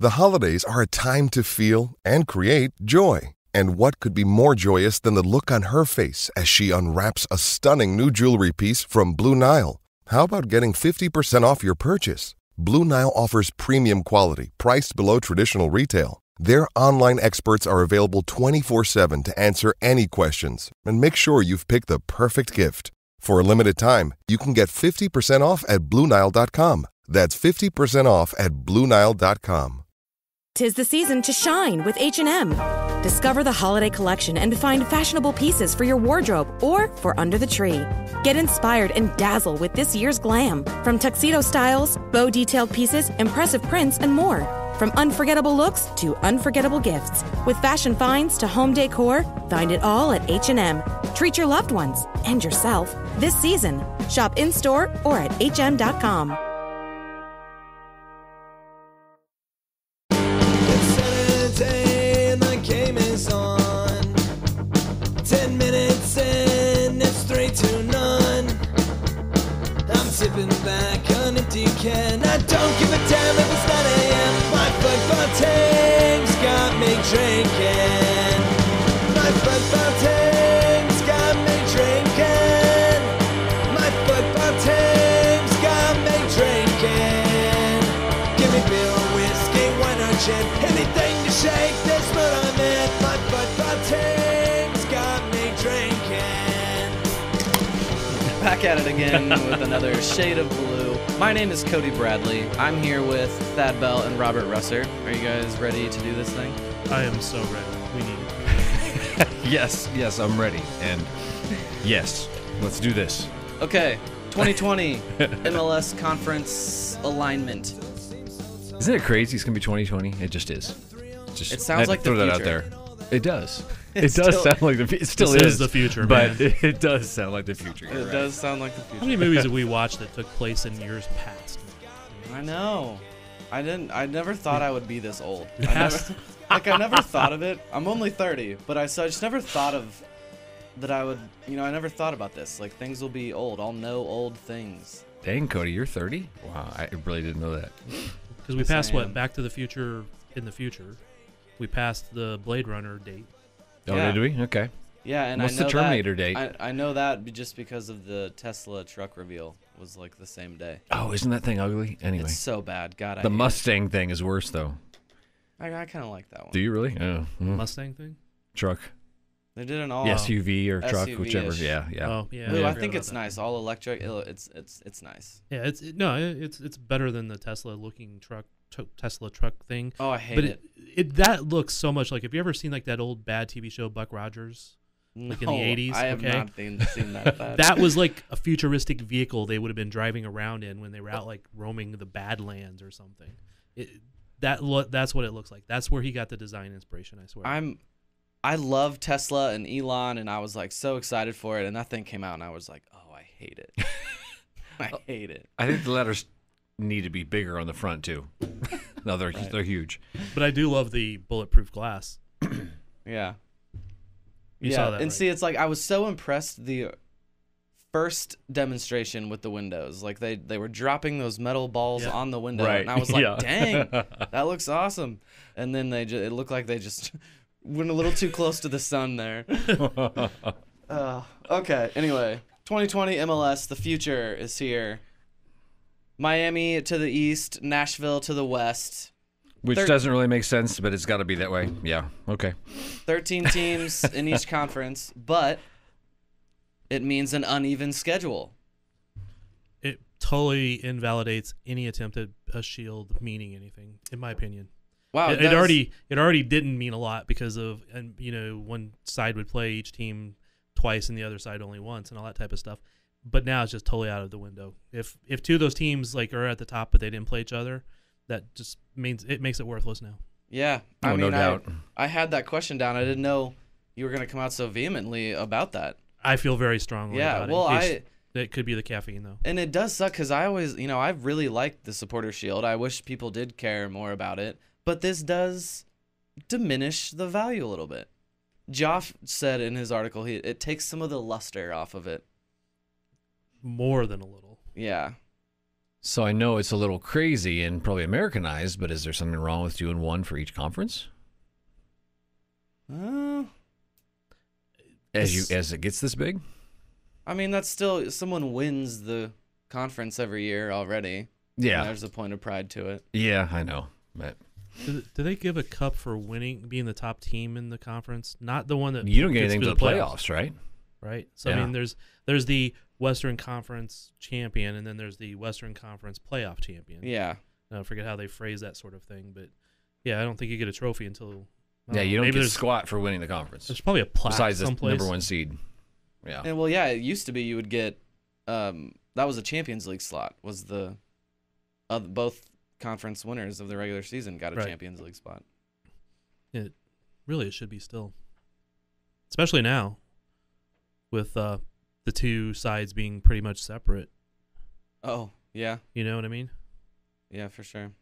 The holidays are a time to feel and create joy. And what could be more joyous than the look on her face as she unwraps a stunning new jewelry piece from Blue Nile? How about getting 50% off your purchase? Blue Nile offers premium quality, priced below traditional retail. Their online experts are available 24 7 to answer any questions and make sure you've picked the perfect gift. For a limited time, you can get 50% off at BlueNile.com. That's 50% off at BlueNile.com. Tis the season to shine with H&M. Discover the holiday collection and find fashionable pieces for your wardrobe or for under the tree. Get inspired and dazzle with this year's glam. From tuxedo styles, bow detailed pieces, impressive prints, and more. From unforgettable looks to unforgettable gifts. With fashion finds to home decor, find it all at H&M. Treat your loved ones and yourself this season. Shop in-store or at hm.com. Sipping back an empty can. I don't give a damn if it's it again with another shade of blue. My name is Cody Bradley. I'm here with Thad Bell and Robert Russer. Are you guys ready to do this thing? I am so ready. We need it. Yes, yes, I'm ready. And yes, let's do this. Okay, 2020 MLS conference alignment. Isn't it crazy? It's gonna be 2020. It just is. Just It sounds I had to like the throw that out there. It does. It It, does still- sound like the. fu- It still This is, is the future, but man. it, does sound like the future. It right. does sound like the future. How many movies have we watched that took place in years past? I know. I didn't. I never thought I would be this old. I never, like I never thought of it. I'm only 30, but I, so I just never thought of that I would. You know, I never thought about this. Like things will be old. I'll know old things. Dang, Cody, you're 30. Wow, I really didn't know that. Because we Yes, passed what? Back to the Future in the future. We passed the Blade Runner date. Oh, Yeah. did we? Okay. Yeah, and What's I the Terminator that, date? I, I know that just because of the Tesla truck reveal was like the same day. Oh, isn't that thing ugly? Anyway, It's so bad. God, I the hate it. Mustang thing is worse though. I, I kind of like that one. Do you really? Oh, mm. Mustang thing? truck, They did an all. SUV or truck, SUV-ish. Yeah, yeah. Oh, yeah. Blue, I I think about it's that. nice. All electric. It's it's it's nice. Yeah, it's it, no, it- it's it's better than the Tesla looking truck, t- Tesla truck thing. Oh, I hate but it. it, it that looks so much like. Have you ever seen like that old bad TV show Buck Rogers? like in the 80s, I have okay? not seen, seen that. That was like a futuristic vehicle they would have been driving around in when they were out like roaming the Badlands or something. It, that lo- that's what it looks like. That's where he got the design inspiration. I swear. I'm. I love Tesla and Elon, and I was like so excited for it. And that thing came out, and I was like, oh, I hate it. I oh. hate it. I think the letters need to be bigger on the front too. no, they're Right. they're huge. but I do love the bulletproof glass. Yeah. You yeah, saw that, and right? see, it's like I was so impressed the first demonstration with the windows. Like they they were dropping those metal balls Yeah. on the window, Right, and I was like, yeah. "Dang, that looks awesome!" And then they just it looked like they just went a little too close to the sun there. Uh, okay. Anyway, 2020 MLS, the future is here. Miami to the east, Nashville to the west. Which Thir- doesn't really make sense, but it's got to be that way. Yeah. Okay. 13 teams in each conference, but it means an uneven schedule. It totally invalidates any attempt at a shield meaning anything, in my opinion. Wow, it, that it already it already didn't mean a lot because of and you know one side would play each team twice and the other side only once and all that type of stuff. But now it's just totally out of the window. If if two of those teams like are at the top but they didn't play each other, that just means it makes it worthless now. Yeah, oh, I Oh, mean, no doubt. I, had that question down. I didn't know you were going to come out so vehemently about that. I feel very strongly Yeah, about well, it. I it could be the caffeine though. and it does suck because I always, you know, I really liked the supporter shield. I wish people did care more about it, but this does diminish the value a little bit. Joff said in his article, he it takes some of the luster off of it. More than a little. Yeah, So I know it's a little crazy and probably Americanized, but is there something wrong with doing one for each conference Uh, as you as it gets this big? I mean, that's still someone wins the conference every year already. Yeah, there's a point of pride to it. yeah, I know. But Do, do they give a cup for winning, being the top team in the conference? Not the one that you don't get gets anything to the playoffs, right? right? So I mean, there's there's the Western Conference champion, and then there's the Western Conference playoff champion. Yeah. I forget how they phrase that sort of thing, but yeah, I don't think you get a trophy until. I Yeah, know, you don't maybe get there's, squat for winning the conference. there's probably a plaque Besides the someplace. number one seed. Yeah. And well, yeah, it used to be you would get um that was a Champions League slot was the uh, both conference winners of the regular season got a Right. Champions League spot. It Really, it should be still, especially now, with uh, the two sides being pretty much separate. Oh, yeah. You know what I mean? Yeah, for sure.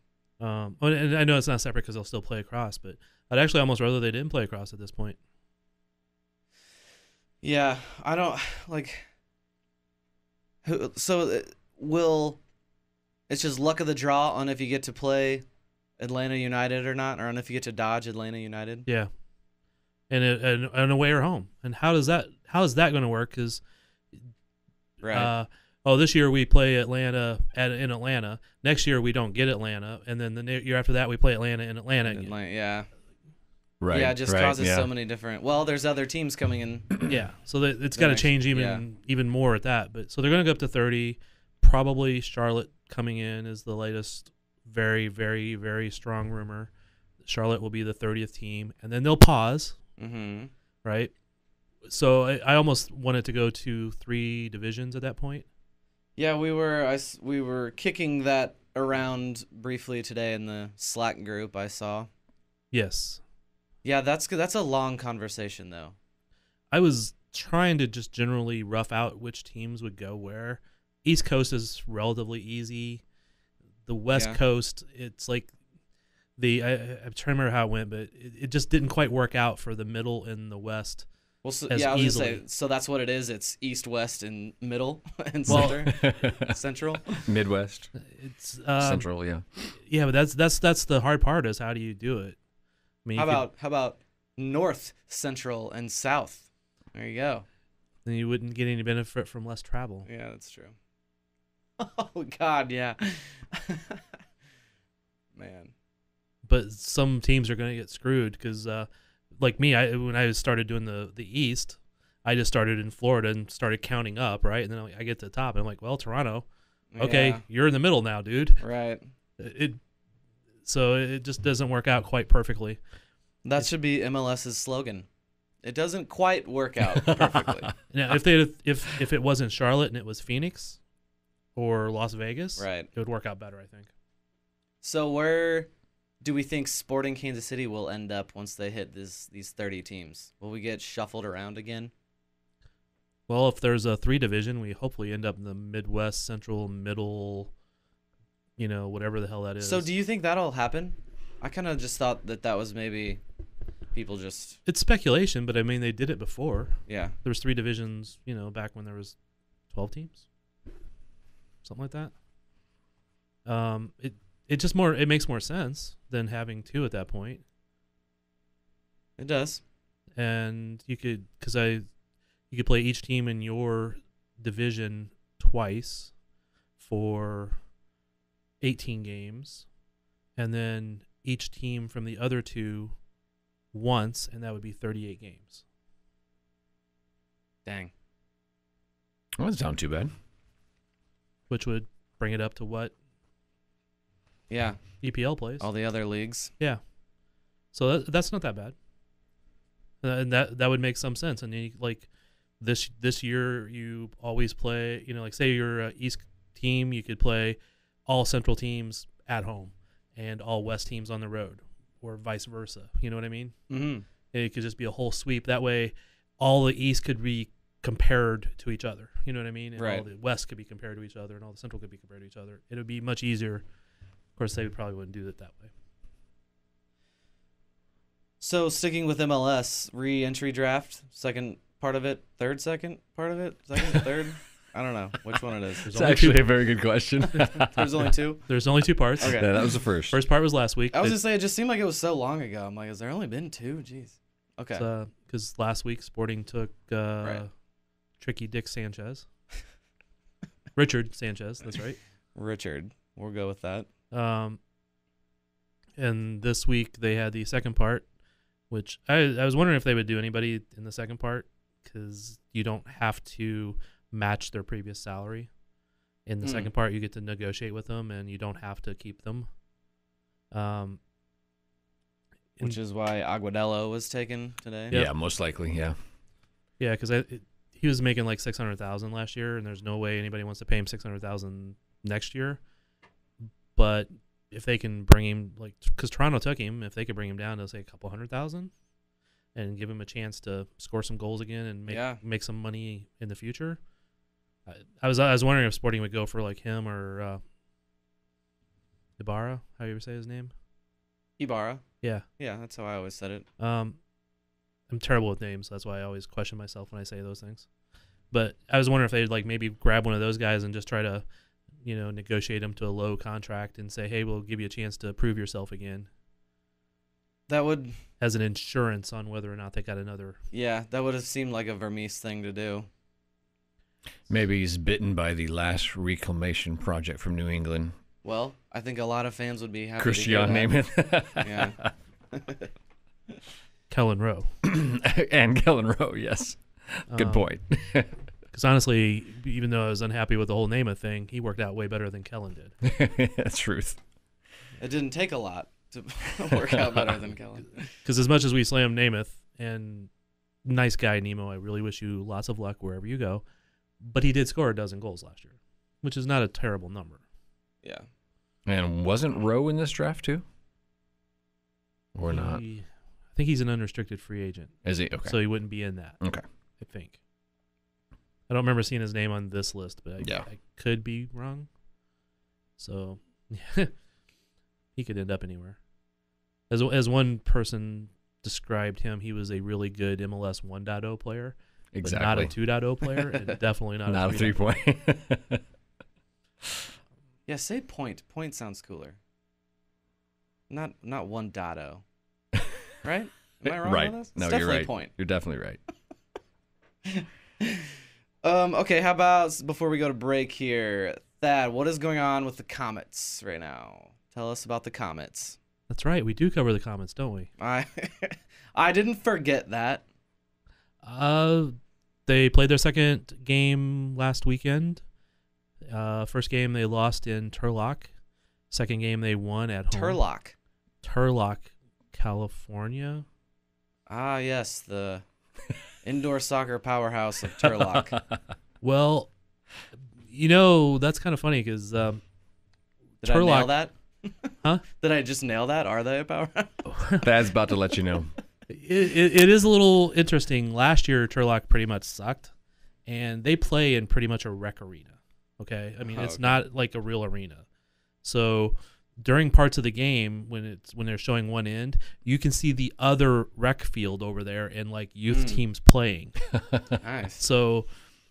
Um, oh, and I know it's not separate because they'll still play across, but I'd actually almost rather they didn't play across at this point. Yeah, I don't like who so uh, will it's just luck of the draw on if you get to play Atlanta United or not or on if you get to dodge Atlanta United. Yeah, and it, and, and away or home. And how does that how is that going to work? Because Right. uh, oh, this year we play Atlanta at in Atlanta. Next year we don't get Atlanta, and then the year after that we play Atlanta in Atlanta. again. Atlanta, yeah. Right. yeah, it just right, causes yeah. so many different. Well, there's other teams coming in. Yeah, so that, it's The got to change even yeah. even more at that. But so they're going to go up to thirty. Probably Charlotte coming in is the latest, very very very strong rumor. Charlotte will be the thirtieth team, and then they'll pause. Mm-hmm. right? So I, I almost wanted to go to three divisions at that point. Yeah, we were I we were kicking that around briefly today in the Slack group I saw. Yes, Yeah, that's good. That's a long conversation though. I was trying to just generally rough out which teams would go where. East Coast is relatively easy. The West Yeah. Coast, it's like the I, I- I'm trying to remember how it went, but it, it just didn't quite work out for the middle and the West. Well, so, As yeah, I was gonna say. So that's what it is. It's east, west, and middle, and Well- center, central. Midwest, It's um, Central, yeah. Yeah, but that's that's that's the hard part is how do you do it? I mean, How you could- about how about north, central, and south? There you go. then you wouldn't get any benefit from less travel. Yeah, that's true. Oh God, yeah. Man. but some teams are going to get screwed because, uh, like me, I when I started doing the the East, I just started in Florida and started counting up, right? And then I get to the top, and I'm like, well, Toronto, okay, Yeah, you're in the middle now, dude. right. It so it just doesn't work out quite perfectly. That should be MLS's slogan. It doesn't quite work out perfectly. Now, if they if if it wasn't Charlotte and it was Phoenix or Las Vegas, right. it would work out better, I think. So where do we think Sporting Kansas City will end up once they hit this these 30 teams? Will we get shuffled around again? Well, if there's a three division, we hopefully end up in the Midwest, Central, Middle, you know, whatever the hell that is. So do you think that'll happen? I kind of just thought that that was maybe people just it's speculation, but I mean they did it before. yeah. There was three divisions, you know, back when there was twelve teams, something like that. Um, it it just more it makes more sense than having two at that point, It does. and you could because I you could play each team in your division twice for eighteen games, and then each team from the other two once, and that would be thirty-eight games. Dang. Well, that sound too bad. which would bring it up to what Yeah. EPL plays. All the other leagues. yeah, so that, that's not that bad, uh, and that that would make some sense. And then you, like this this year, you always play. You know, like say you're a East team, you could play all Central teams at home and all West teams on the road, or vice versa. You know what I mean? Mm-hmm. It could just be a whole sweep. That way, all the East could be compared to each other. You know what I mean? And All the West could be compared to each other, and all the Central could be compared to each other. It would be much easier. Of course, they probably wouldn't do it that way. So sticking with MLS, re-entry draft, second part of it, third second part of it, second, third. I don't know which one it is. There's It's only actually two. a very good question. There's only two. There's only two parts. Okay. Yeah, that was the first. First part was last week. I was It- just say it just seemed like it was so long ago. I'm like, has there only been two? Jeez. Okay. because last week Sporting took uh, Right. Tricky Dick Sanchez, Richard Sanchez. That's right. Richard. We'll go with that. Um, and this week they had the second part, which I I was wondering if they would do anybody in the second part because you don't have to match their previous salary. In the Hmm. second part, you get to negotiate with them, and you don't have to keep them. Um, Which is why Agudelo was taken today. Yep. Yeah, most likely. Yeah. Yeah, because he was making like six hundred thousand last year, and there's no way anybody wants to pay him six hundred thousand next year. But if they can bring him, like, because Toronto took him, if they could bring him down to say a couple hundred thousand, and give him a chance to score some goals again and make Yeah. make some money in the future, I, I was I was wondering if Sporting would go for like him or uh, Ibarra, how you ever say his name? Ibarra. Yeah. Yeah, that's how I always said it. Um, I'm terrible with names. That's why I always question myself when I say those things. But I was wondering if they'd like maybe grab one of those guys and just try to, you know, negotiate him to a low contract and say, "Hey, we'll give you a chance to prove yourself again," That would, as an insurance on whether or not they got another. yeah, that would have seemed like a Vermes thing to do. Maybe he's bitten by the last reclamation project from New England. Well, I think a lot of fans would be happy Christian to hear that. Nemeth. Yeah. Kellen Rowe. and Kellen Rowe, yes. Good Um, point. Because honestly, even though I was unhappy with the whole Nemeth thing, he worked out way better than Kellen did. That's truth. It didn't take a lot to work out better than Kellen. Because as much as we slam Nemeth and nice guy Nemo, I really wish you lots of luck wherever you go. But he did score a dozen goals last year, which is not a terrible number. Yeah. And wasn't Rowe in this draft too? Or not? I think he's an unrestricted free agent, Is he? Okay. so he wouldn't be in that. okay. I think. I don't remember seeing his name on this list, but I, Yeah. I could be wrong. So he could end up anywhere. As as one person described him, he was a really good MLS 1.0 player, Exactly. but not a 2.0 player, and definitely not, Not a a three 3.0. point. Oh. Yeah, say point. Point sounds cooler. Not not one dotto. Right? Am I wrong right. on this? It's No, you're right. point. You're definitely right. Um, okay, how about before we go to break here, Thad, what is going on with the Comets right now? Tell us about the Comets. That's right. We do cover the comets, don't we? I I didn't forget that. Uh, they played their second game last weekend. Uh, first game they lost in Turlock. Second game they won at home. Turlock. Turlock, California. Ah, yes, the indoor soccer powerhouse of Turlock. Well, you know that's kind of funny because um, Did I nail that? Huh? Did I just nail that? Are they a powerhouse? Thad's about to let you know. it, it, it is a little interesting. Last year Turlock pretty much sucked, and they play in pretty much a rec arena. Okay, I mean Oh, it's okay. not like a real arena. So during parts of the game when it's when they're showing one end, you can see the other rec field over there and like youth Mm. teams playing. nice. So,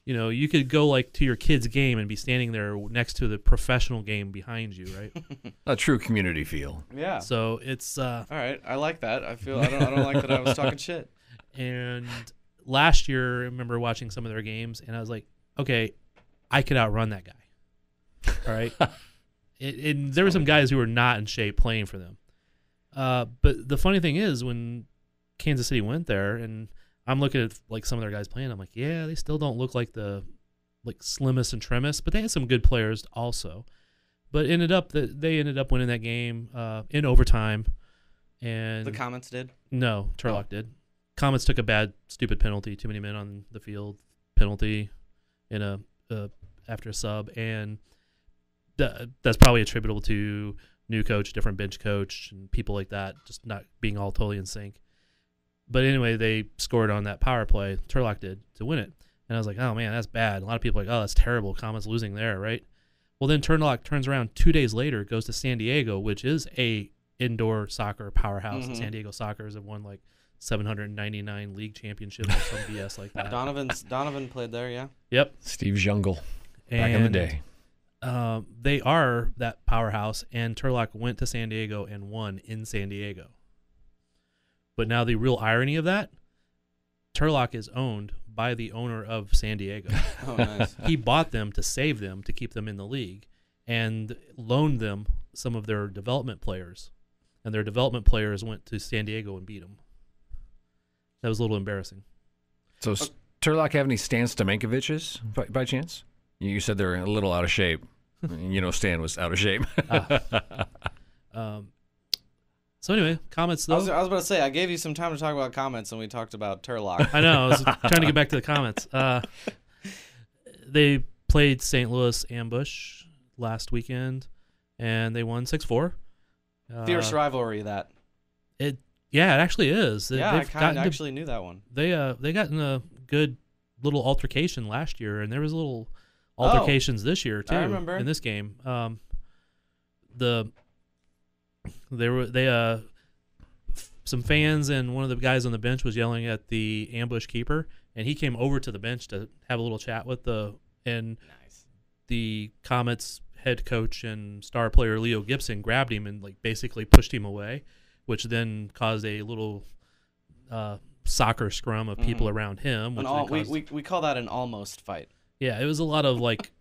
you know, you could go like to your kid's game and be standing there next to the professional game behind you, right? A true community feel. Yeah. so it's uh All right, I like that. I feel I don't I don't like that I was talking shit. and last year I remember watching some of their games and I was like, okay, I could outrun that guy. All right. And there were some guys who were not in shape playing for them. Uh, but the funny thing is when Kansas City went there and I'm looking at like some of their guys playing, I'm like, yeah, they still don't look like the like slimmest and trimmest, but they had some good players also. But ended up that they ended up winning that game uh, in overtime. And The Comets did. no, Turlock did. Comets took a bad, stupid penalty. Too many men on the field penalty in a uh, after a sub, and that's probably attributable to new coach, different bench coach, and people like that just not being all totally in sync. But anyway, they scored on that power play. Turlock did to win it, and I was like, oh man, that's bad. A lot of people are like, oh, that's terrible. Comets losing there, right? Well, then Turlock turns around two days later, goes to San Diego, which is a indoor soccer powerhouse. Mhm. San Diego Sockers have won like 799 league championships or some BS like that. Donovan's Donovan played there, yeah. Yep. Steve Zungul back in the day. Um, they are that powerhouse, and Turlock went to San Diego and won in San Diego. But now the real irony of that, Turlock is owned by the owner of San Diego. Oh, nice. he bought them to save them to keep them in the league and loaned them some of their development players and their development players went to san diego and beat them that was a little embarrassing So, does Turlock have any Stan Stamenkoviches by, by chance? You said they're a little out of shape. You know, Stan was out of shape. um, so anyway Comets I was, I was about to say I gave you some time to talk about Comets, and we talked about Turlock. I know. I was trying to get back to the Comets. Uh, they played St. Louis Ambush last weekend, and they won six four. Uh, Fierce rivalry that. It yeah, it actually is. They- Yeah, I kind gotten of to- actually knew that one. they uh they got in a good little altercation last year, and there was a little Oh, altercations this year too. I remember. in this game. Um, the they were they uh f- some fans and one of the guys on the bench was yelling at the ambush keeper, and he came over to the bench to have a little chat with the and Nice. the Comets head coach and star player Leo Gibson grabbed him and like basically pushed him away, which then caused a little uh, soccer scrum of people Mhm. around him. Which all, we, we we call that an almost fight. Yeah, it was a lot of like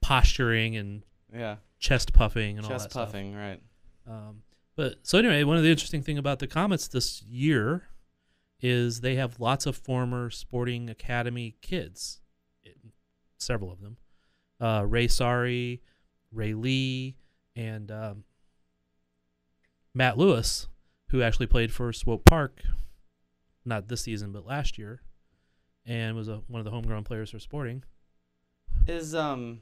posturing and Yeah, chest puffing and all chest that stuff. puffing, right? Um, but so anyway, one of the interesting thing about the Comets this year is they have lots of former Sporting Academy kids, it- several of them. Uh, Ray Sari, Ray Lee, and um, Matt Lewis, who actually played for Swope Park, not this season but last year, and was a, one of the homegrown players for Sporting. Is um,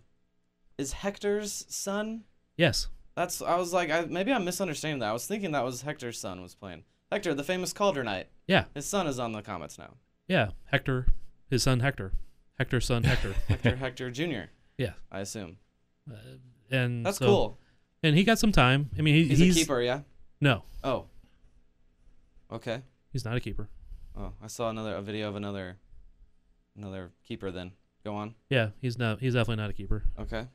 is Hector's son? Yes, That's I was like, I, maybe I'm misunderstanding that. I was thinking that was Hector's son was playing. Hector, the famous Calder Knight. yeah, His son is on the Comets now. yeah. Hector, his son Hector, Hector's son Hector. Hector Hector Jr. Yeah. I assume. Uh, and That's so- cool. And he got some time. I mean, he, He's, he's, a keeper, yeah. No, Oh. Okay. he's not a keeper. Oh, I saw another a video of another another keeper. Then go on. Yeah, he's not. He's definitely not a keeper. Okay.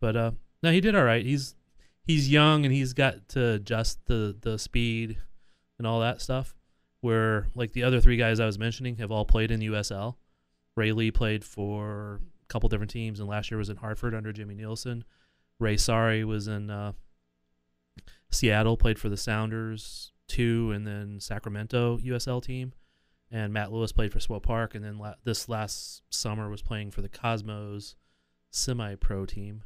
But uh, no, he did all right. He's he's young and he's got to adjust the the speed and all that stuff. Where like the other three guys I was mentioning have all played in the USL. Ray Lee played for a couple different teams, and last year was in Hartford under Jimmy Nielsen. Ray Sari was in uh, Seattle, played for the Sounders two, and then Sacramento USL team. And Matt Lewis played for Swope Park, and then la- this last summer was playing for the Cosmos semi-pro team.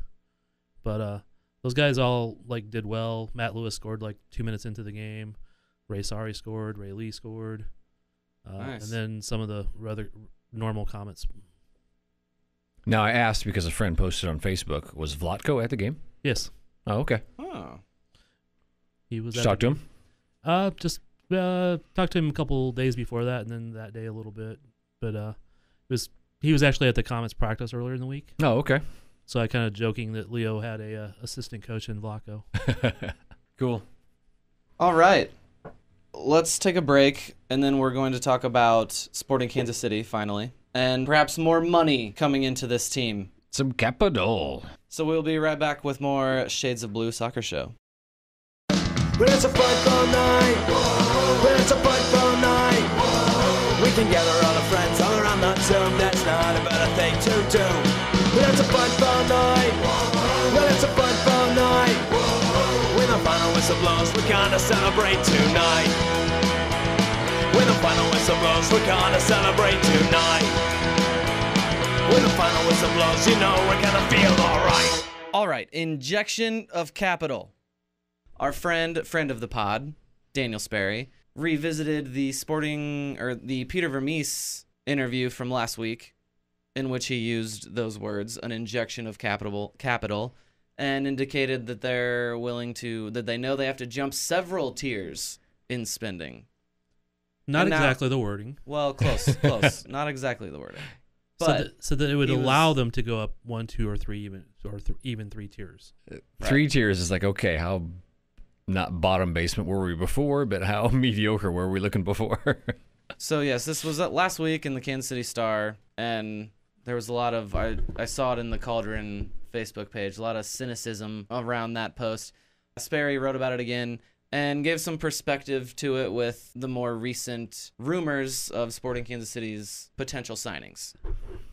But uh, those guys all like did well. Matt Lewis scored like two minutes into the game. Ray Sari scored. Ray Lee scored. Uh, Nice. And then some of the rather normal comments. now, I asked because a friend posted on Facebook was Vlatko at the game? Yes, Oh, okay. Oh. he was. Just at talk the- to him. Uh, just uh, talked to him a couple days before that, and then that day a little bit. But uh, it was he was actually at the Comets practice earlier in the week. Oh, okay. So I kind of joking that Leo had a uh, assistant coach in Vlatko. cool. All right. Let's take a break, and then we're going to talk about Sporting Kansas City finally, and perhaps more money coming into this team. Some capital. So we'll be right back with more Shades of Blue Soccer Show. When it's a football night, when it's a football night, we can gather all our friends all around the Zoom. That's not a better thing to do. When it's a football night, when it's a football night, when the final whistle blows, we're gonna celebrate tonight. When the final whistle blows, we're gonna celebrate tonight. When the final whistle blows, you know we're gonna feel alright. All right, injection of capital. Our friend, friend of the pod, Daniel Sperry, revisited the sporting or the Peter Vermes interview from last week, in which he used those words, an injection of capital, capital, and indicated that they're willing to, that they know they have to jump several tiers in spending. Not And now- exactly the wording. Well, close, close. Not exactly the wording. so, But that, so that it would allow was- them to go up one, two, or three, even or th- even three tiers. Three tiers is like, okay, how not bottom basement were we before, but how mediocre were we looking before? So yes, this was uh, last week in the Kansas City Star, and there was a lot of I I saw it in the Cauldron Facebook page, a lot of cynicism around that post. Sperry wrote about it again and gave some perspective to it with the more recent rumors of Sporting Kansas City's potential signings,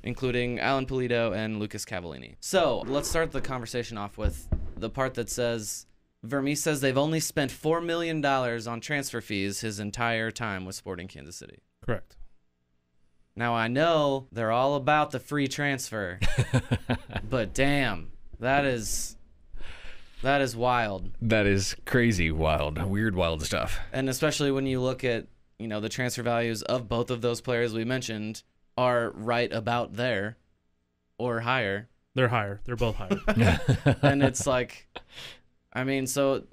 including Alan Pulido and Lucas Cavallini. So let's start the conversation off with the part that says Vermes says they've only spent $4 million on transfer fees his entire time with Sporting Kansas City. Correct. Now I know they're all about the free transfer, but damn, that is that is wild. That is crazy, wild, weird, wild stuff. And especially when you look at, you know, the transfer values of both of those players we mentioned are right about there or higher. They're higher. They're both higher. and it's like I mean, so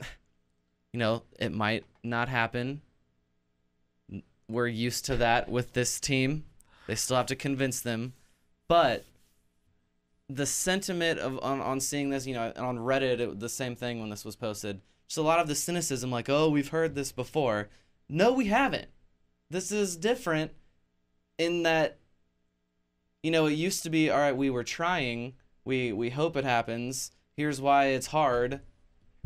you know, it might not happen. We're used to that with this team. They still have to convince them. But the sentiment of on, on seeing this, you know, on Reddit, it, the same thing when this was posted. Just a lot of the cynicism, like, oh, we've heard this before. No, we haven't. This is different in that, you know, it used to be, all right, we were trying. We we hope it happens. Here's why it's hard.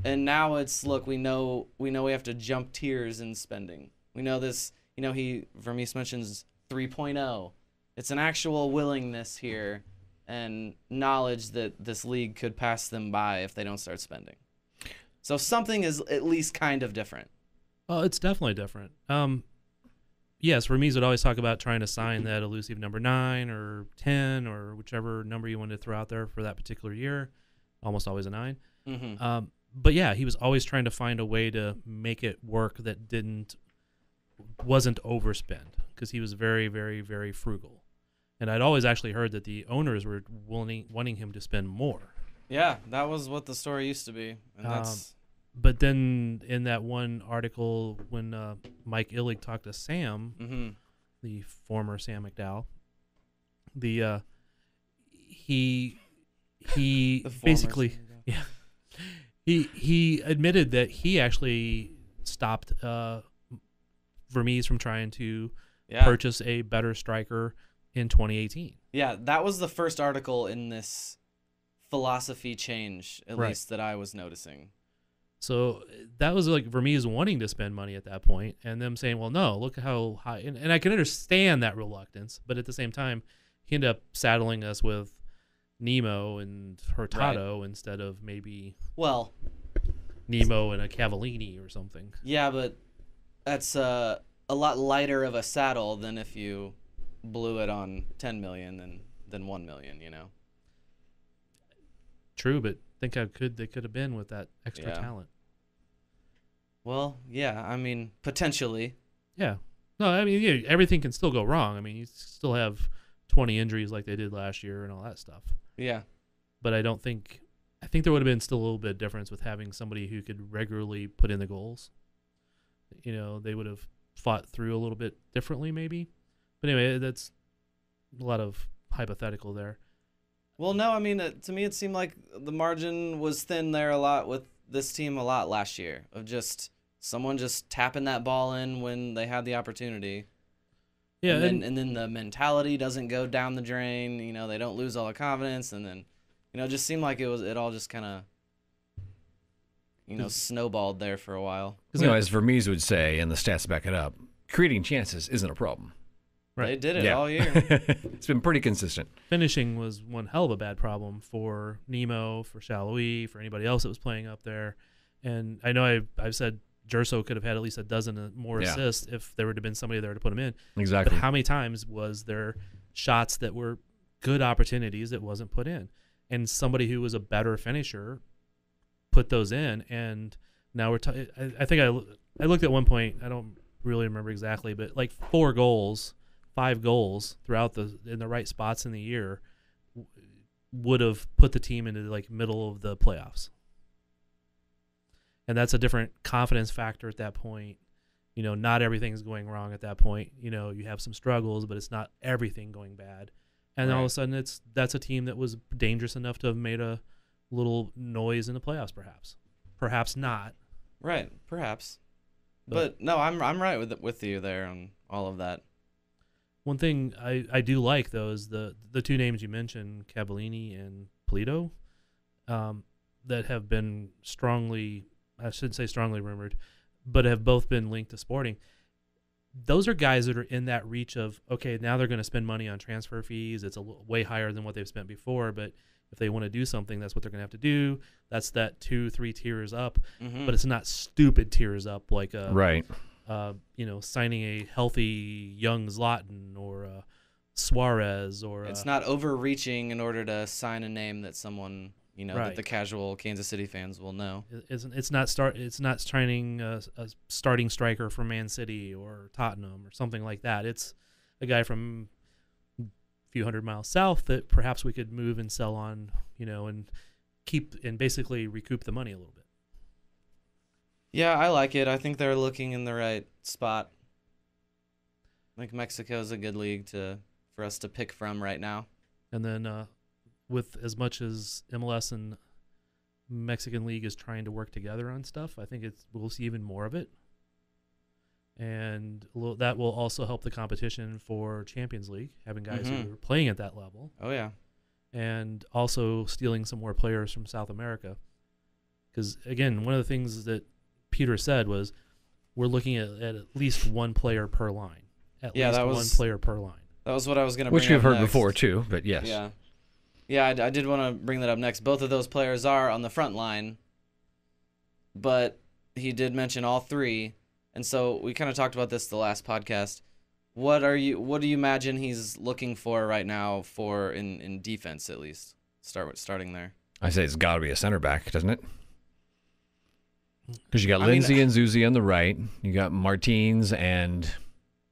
And now it's look, we know we know we have to jump tiers in spending. We know this, you know, he Vermes mentions 3.0. It's an actual willingness here and knowledge that this league could pass them by if they don't start spending. So something is at least kind of different. Oh, it's definitely different. Um, yes, Ramiz would always talk about trying to sign that elusive number nine or ten or whichever number you wanted to throw out there for that particular year. Almost always a 9 Mm-hmm. Um, but yeah, he was always trying to find a way to make it work that didn't wasn't overspend because he was very, very, very frugal. And I'd always actually heard that the owners were wanting wanting him to spend more. Yeah, that was what the story used to be, and Um, that's But then in that one article when uh, Mike Illig talked to Sam, mm-hmm. the former Sam McDowell, the uh, he he basically yeah he he admitted that he actually stopped uh, Vermes from trying to yeah. purchase a better striker in 2018. Yeah, that was the first article in this philosophy change, at Right. least that I was noticing. So that was like Vermes wanting to spend money at that point, and them saying, "Well, no, look how high." And, and I can understand that reluctance, but at the same time, he ended up saddling us with Nemo and Hurtado instead of maybe Well, Nemo and a Cavallini or something. yeah, but that's uh, a lot lighter of a saddle than if you blew it on 10 million than than 1 million, you know. True, but think I could they could have been with that extra Yeah. talent. Well, yeah, I mean, potentially. Yeah. No, I mean, yeah, everything can still go wrong. I mean, you still have 20 injuries like they did last year and all that stuff. Yeah. but I don't think I think there would have been still a little bit of difference with having somebody who could regularly put in the goals. You know, they would have fought through a little bit differently, maybe. But anyway, eh, that's a lot of hypothetical there. Well, no, I mean, it, to me, it seemed like the margin was thin there a lot with this team a lot last year of just someone just tapping that ball in when they had the opportunity. Yeah, and then, and, and then the mentality doesn't go down the drain. You know, they don't lose all the confidence, and then, you know, it just seemed like it was it all just kind of, you know, snowballed there for a while. You know, as Vermes would say, and the stats back it up, creating chances isn't a problem. Right. They did it Yeah. all year. it's been pretty consistent. finishing was one hell of a bad problem for Nemo, for Salloi, for anybody else that was playing up there. And I know I've, I've said Gerso could have had at least a dozen more Yeah. assists if there would have been somebody there to put him in. Exactly. But how many times was there shots that were good opportunities that wasn't put in, and somebody who was a better finisher put those in, and now we're. T- I, I think I I looked at one point. I don't really remember exactly, but like four goals, five goals throughout the in the right spots in the year would have put the team into like middle of the playoffs. And that's a different confidence factor at that point. You know not everything's going wrong at that point. You know you have some struggles but it's not everything going bad. And all of a sudden it's that's a team that was dangerous enough to have made a little noise in the playoffs perhaps. Perhaps not. Right, perhaps. But- But no, I'm I'm right with with you there on all of that. One thing I, I do like though is the the two names you mentioned, Cavallini and Pulido, um, that have been strongly I shouldn't say strongly rumored, but have both been linked to Sporting. Those are guys that are in that reach of okay, now they're going to spend money on transfer fees. It's a l- way higher than what they've spent before, but if they want to do something, that's what they're going to have to do. That's that two, three tiers up, Mhm. but it's not stupid tiers up like a Right. uh, you know, signing a healthy young Zlatan or uh, Suarez or It's uh, not overreaching in order to sign a name that someone you know that the casual Kansas City fans will know. it- it's, it's not start it's not signing a, a starting striker from Man City or Tottenham or something like that. It's a guy from a few hundred miles south that perhaps we could move and sell on, you know, and keep and basically recoup the money a little bit. Yeah, I like it. I think they're looking in the right spot. I think Mexico's a good league to for us to pick from right now. And then uh, with as much as MLS and Mexican League is trying to work together on stuff, I think it's we'll see even more of it. And little- that will also help the competition for Champions League, having guys Mhm. who are playing at that level, Oh yeah. and also stealing some more players from South America. Because again, one of the things that Peter said was, we're looking at at, at least one player per line. At Yeah, least that one player per line. That was what I was gonna. Which bring we've up heard next. before too, but yes. Yeah. Yeah, I, I did want to bring that up next. Both of those players are on the front line, but he did mention all three, and so we kind of talked about this the last podcast. What are you? What do you imagine he's looking for right now for in in defense at least? Start with starting there. I say it's got to be a center back, doesn't it? Because you got I mean- and Zusi on the right, you got Martins and,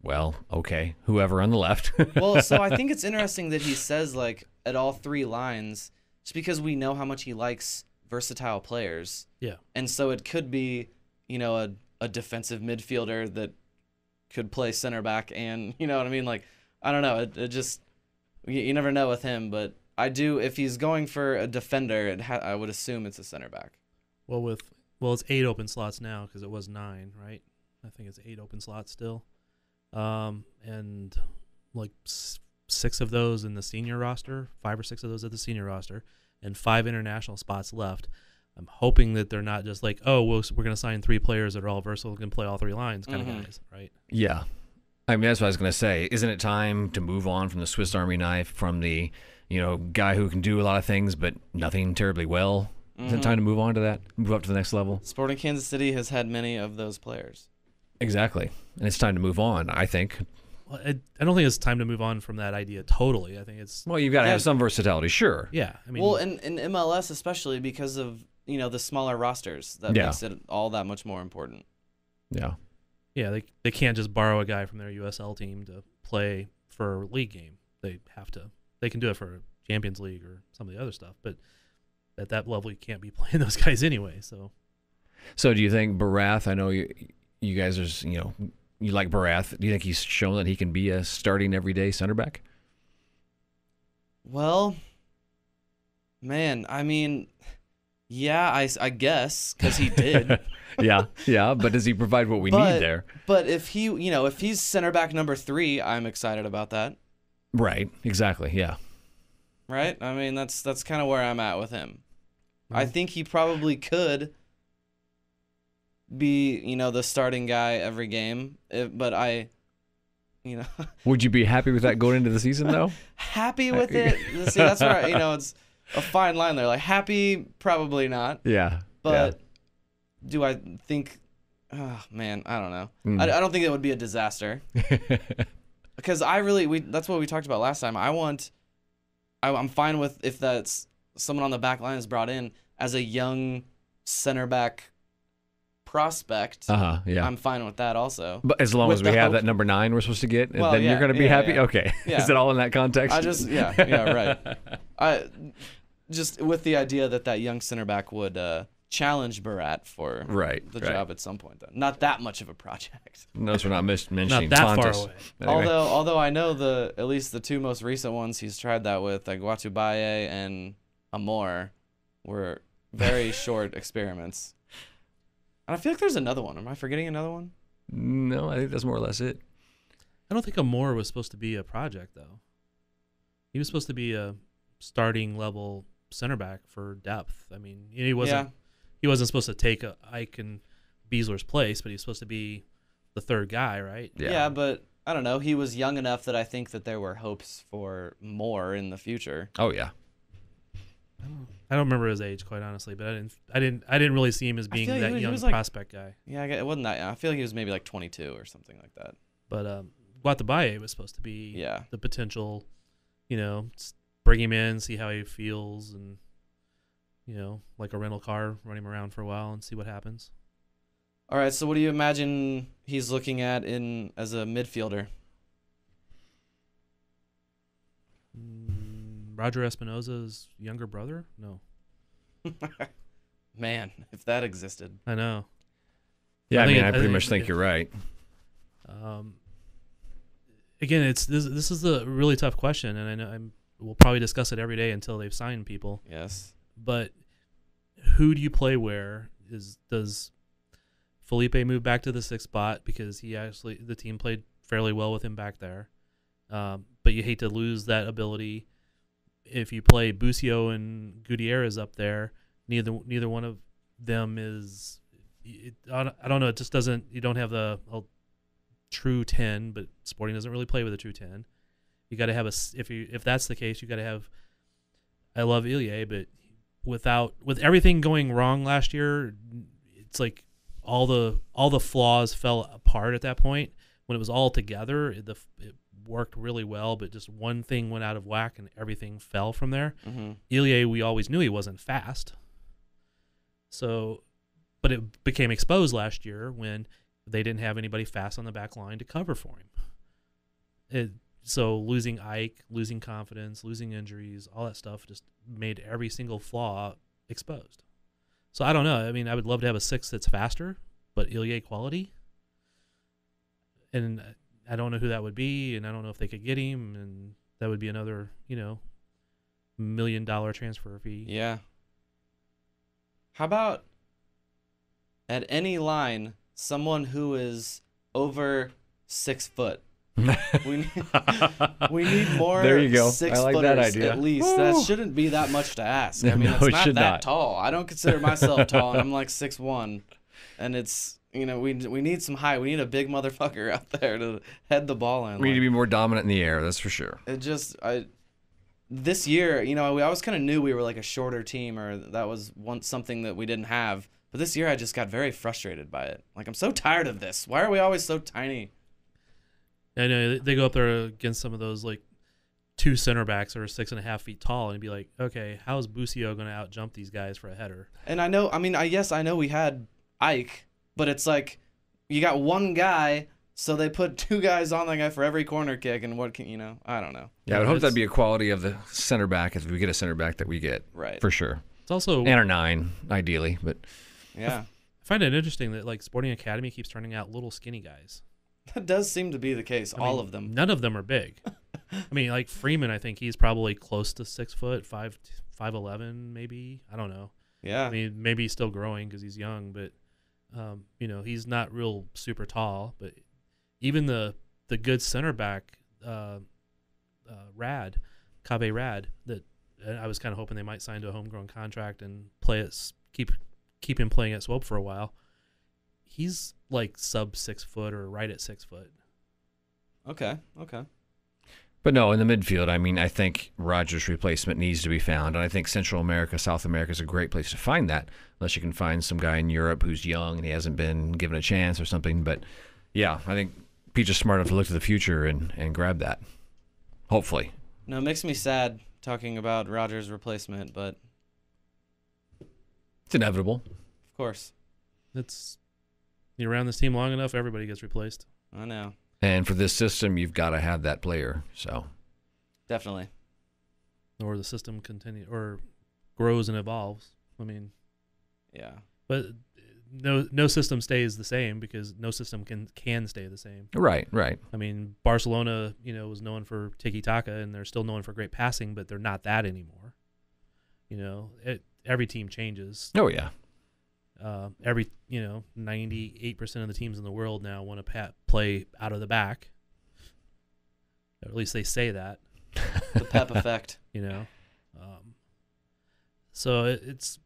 well, okay, whoever on the left. well, so I think it's interesting that he says like at all three lines, just because we know how much he likes versatile players, Yeah. and so it could be, you know, a a defensive midfielder that could play center back, and you know what I mean. Like I don't know, it, it just you, you never know with him, but I do. If he's going for a defender, it ha- I would assume it's a center back. Well, with well, it's eight open slots now because it was nine, right? I think it's eight open slots still, um, and like six of those in the senior roster, five or six of those at the senior roster, and five international spots left. I'm hoping that they're not just like, oh, we'll, we're going to sign three players that are all versatile and can play all three lines kind Mhm. of guys, right? yeah. I mean, that's what I was going to say. Isn't it time to move on from the Swiss Army knife, from the, you know, guy who can do a lot of things but nothing terribly well? Isn't it time to move on to that? Move up to the next level? Sporting Kansas City has had many of those players. Exactly. And it's time to move on, I think. Well, I, I don't think it's time to move on from that idea totally. I think it's Well, you've got to have some versatility, sure. yeah. I mean, well, in, in MLS especially because of you know the smaller rosters, that Yeah. makes it all that much more important. Yeah. Yeah, they they can't just borrow a guy from their USL team to play for a league game. They have to. They can do it for Champions League or some of the other stuff, but at that level, you can't be playing those guys anyway. So So do you think Barath, I know you you guys are, you know, you like Barath. Do you think he's shown that he can be a starting everyday center back? Well, man, I mean, yeah, I, I guess because he did. yeah. Yeah, but does he provide what we But- need there? but if he, you know, if he's center back number three, I'm excited about that. Right. Exactly. Yeah. Right? I mean, that's that's kind of where I'm at with him. I Mhm. think he probably could be, you know, the starting guy every game, if, but I, you know, Would you be happy with that going into the season though? happy with it. See, that's where I- you know it's a fine line there. Like happy, probably not, yeah. but do I think? Oh man, I don't know. Mm. I, I don't think it would be a disaster because I really we that's what we talked about last time. I want, I, I'm fine with if that's someone on the back line is brought in as a young center back prospect. uh huh. Yeah. I'm fine with that also. but as long with as we have hope- that number nine we're supposed to get, Well, then yeah, you're going to be yeah, happy. yeah. Okay. Yeah. Is it all in that context? I just yeah yeah right. I just with the idea that that young center back would uh, challenge Barath for Right, the right. job at some point. Though not that much of a project. Notice we're not mis- mentioning not that far away. Anyway. Although although I know the at least the two most recent ones he's tried that with like Watubaye and Amor were very short experiments. And I feel like there's another one. Am I forgetting another one? no, I think that's more or less it. I don't think Amore was supposed to be a project though. He was supposed to be a starting level center back for depth. I mean, he wasn't Yeah. he wasn't supposed to take a Ike and Besler's place, but he's supposed to be the third guy, right? Yeah. but I don't know. He was young enough that I think that there were hopes for more in the future. Oh yeah. I don't remember his age quite honestly, but I didn't I didn't I didn't really see him as being like that was- young like- prospect guy. Yeah, it wasn't that. I feel like he was maybe like 22 or something like that. But um Guatabaye was supposed to be Yeah. the potential, you know, bring him in, see how he feels and you know, like a rental car, run him around for a while and see what happens. All right. So what do you imagine he's looking at in as a midfielder? Mm, Roger Espinoza's younger brother? No. Man, if that existed. I know. Yeah, I I, mean, it- I I pretty think much it- think you're right. Um, again, it's this. This is a really tough question, and I know I'm. We'll probably discuss it every day until they've signed people. Yes. But who do you play where? Is does Felipe move back to the sixth spot because he actually the team played fairly well with him back there, um, but you hate to lose that ability. If you play Busio and Gutierrez up there, neither neither one of them is. It, I don't- know. It just doesn't. You don't have the a true ten, but Sporting doesn't really play with a true ten. You got to have a If you if that's the case, you got to have. I love Ilie, but without with everything going wrong last year, it's like all the all the flaws fell apart at that point. When it was all together, the it worked really well, but just one thing went out of whack and everything fell from there. Mm-hmm. Ilie, we always knew he wasn't fast. So, but it became exposed last year when they didn't have anybody fast on the back line to cover for him. It, so losing Ike, losing confidence, losing injuries, all that stuff just made every single flaw exposed. So I don't know. I mean, I would love to have a six that's faster, but Ilie quality. And I don't know who that would be, and I don't know if they could get him, and that would be another, you know, million dollar transfer fee. Yeah. How about at any line someone who is over six foot? We need, we need more There you go. I like footers that idea. at least. That shouldn't be that much to ask. I mean, No, it's it not should that not. tall. I don't consider myself tall, and I'm like six one, and it's you know we we need some height. We need a big motherfucker out there to head the ball in. We need to be more dominant in the air, that's for sure. it just I this year, you know, we always kind of knew we were like a shorter team, or that was one something that we didn't have. But this year, I just got very frustrated by it. Like I'm so tired of this. Why are we always so tiny? I know they- they go up there against some of those like two center backs that are six and a half feet tall, and be like, okay, how is Busio going to out jump these guys for a header? And I know, I mean, I yes, I know we had Ike, but it's like you got one guy, so they put two guys on that guy for every corner kick, and what can you know? I don't know. Yeah, I would Yeah, hope that'd be a quality of the center back if we get a center back that we get. Right. For sure. It's also And a nine, ideally. But Yeah, I find it interesting that like Sporting Academy keeps turning out little skinny guys. that does seem to be the case. I all mean, of them. None of them are big. I mean, like Freeman, I think he's probably close to six foot, five, five eleven, maybe. I don't know. Yeah. I mean, maybe he's still growing because he's young, but um, you know, he's not real super tall. But even the the good center back, uh, uh, Rad, Kaveh Rad, that I was kind of hoping they might sign to a homegrown contract and play it, keep keep him playing at Swope for a while. He's like sub six foot or right at six foot. okay. Okay. But no, in the midfield, I mean, I think Rogers' replacement needs to be found. And I think Central America, South America is a great place to find that, unless you can find some guy in Europe who's young and he hasn't been given a chance or something. But yeah, I think Peach is smart enough to look to the future and, and grab that. Hopefully. No, it makes me sad talking about Rogers' replacement, but It's inevitable. of course, It's you're around this team long enough, everybody gets replaced. I know. And for this system, you've got to have that player. So Definitely. or the system continue or grows and evolves. I mean, Yeah. but no no system stays the same because no system can can stay the same. right, right. I mean, Barcelona, you know, was known for tiki taka, and they're still known for great passing, but they're not that anymore. You know, it, every team changes. Oh yeah. Uh, every you know, ninety eight percent of the teams in the world now want to pat, play out of the back. Or at least they say that. The pep effect. you know. Um, so it, it's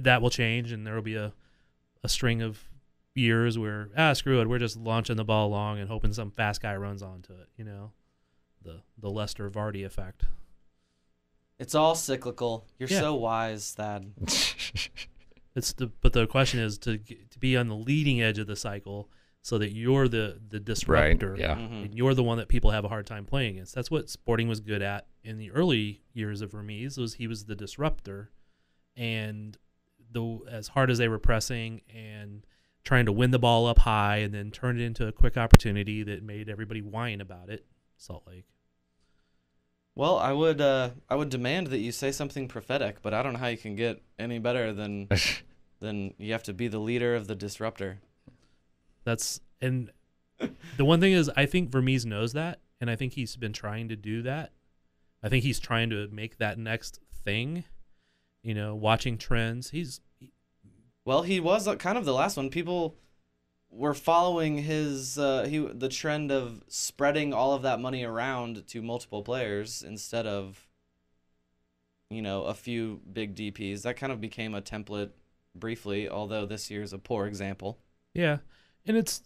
that will change, and there will be a a string of years where ah screw it, we're just launching the ball long and hoping some fast guy runs onto it. You know, the the Leicester Vardy effect. It's all cyclical. You're Yeah. so wise, Thad. It's the but the question is to to be on the leading edge of the cycle so that you're the the Right. disruptor. Yeah. Mhm. And you're the one that people have a hard time playing against. That's what Sporting was good at in the early years of Vermes was he was the disruptor, and the as hard as they were pressing and trying to win the ball up high and then turn it into a quick opportunity that made everybody whine about it. Salt Lake. Well, I would uh, I would demand that you say something prophetic, but I don't know how you can get any better than than you have to be the leader of the disruptor. That's and the one thing is I think Vermes knows that and I think he's been trying to do that. I think he's trying to make that next thing. You know, watching trends. He's Well, he was uh, kind of the last one. People were following his uh, he the trend of spreading all of that money around to multiple players instead of you know a few big DPS. That kind of became a template briefly, although this year's a poor example. Yeah, and it's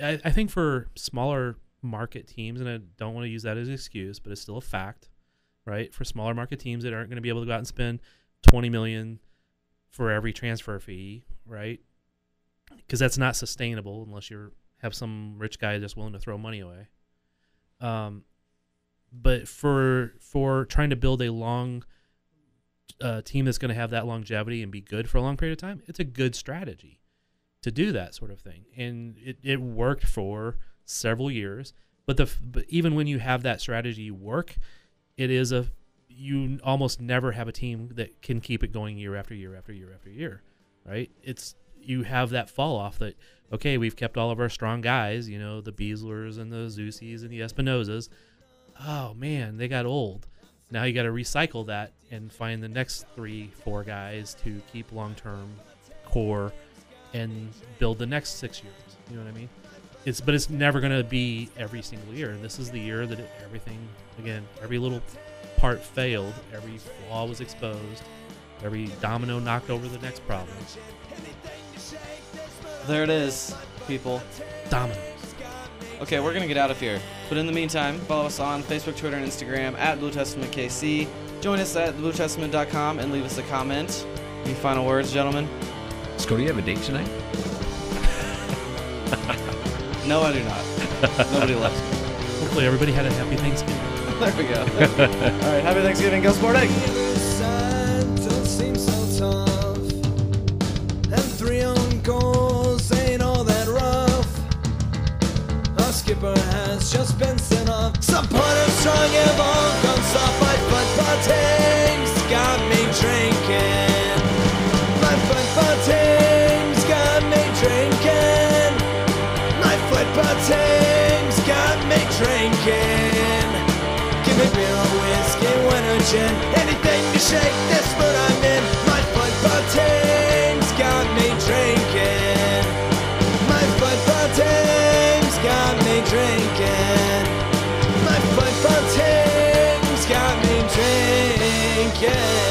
I, I think for smaller market teams, and I don't want to use that as an excuse, but it's still a fact, right? For smaller market teams that aren't going to be able to go out and spend twenty million for every transfer fee, right? Because that's not sustainable unless you're have some rich guy that's willing to throw money away. Um, but for for trying to build a long uh, team that's going to have that longevity and be good for a long period of time, it's a good strategy to do that sort of thing, and it, it worked for several years. But the but even when you have that strategy work, it is a you almost never have a team that can keep it going year after year after year after year, right? It's you have that fall off that okay, we've kept all of our strong guys, you know, the Beslers and the Zusis and the Espinozas. Oh man, they got old. Now you got to recycle that and find the next three, four guys to keep long term core and build the next six years. You know what I mean? It's but it's never going to be every single year. This is the year that it, everything again, every little part failed, every flaw was exposed, every domino knocked over the next problem. There it is, people. Domino. Okay, we're gonna get out of here. But in the meantime, follow us on Facebook, Twitter, and Instagram at Blue Testament KC. Join us at bluetestament.com and leave us a comment. Any final words, gentlemen? Scott, do you have a date tonight? No, I do not. Nobody loves me. Hopefully everybody had a happy Thanksgiving. There we go. All right, happy Thanksgiving. Go Sporting! Just been sent off. Some part of strong all gone soft. My football team's got me drinking. My football team's got me drinking. My football team's got me drinking. Give me beer or whiskey, wine or gin. Anything to shake this mood I'm in. My football team's got me drinking. My football team's got me drinking. My